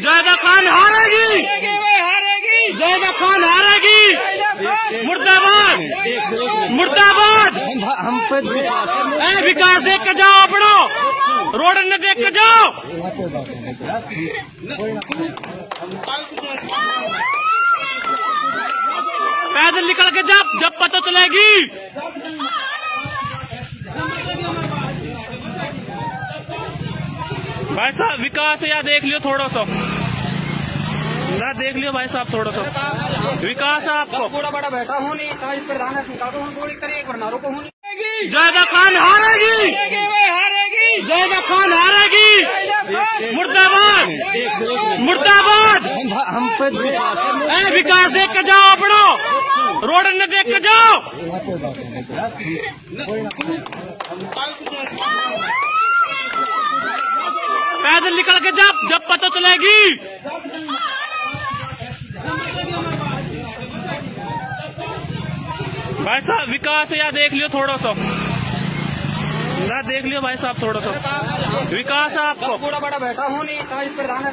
जायदा खान हारेगी। जायदा खान हारेगी। मुर्दाबाद। मुर्दाबाद। हम विकास देख के जाओ अपनो। रोड ने देख के जाओ। पैदल निकल के जा, जब पता चलेगी। भाई साहब विकास या देख लियो थोड़ा सा। ना देख लियो भाई साहब थोड़ा सा। विकास आपको बड़ा बड़ा बैठा हूँ नहीं तो प्रधान तो हूँ हूँ जायदा खान हारेगी। हारेगी जायदा खान हारेगी। मुर्दाबाद। मुर्दाबाद। हम पे ए विकास देख के जाओ अपनो। रोड ने देख के जाओ। पैदल निकल के जब जब पता चलेगी। भाई साहब, विकास या देख लियो थोड़ा सा। ना देख लियो भाई साहब थोड़ा सा। विकास आपको बड़ा बड़ा बैठा हूँ तो इस प्रधान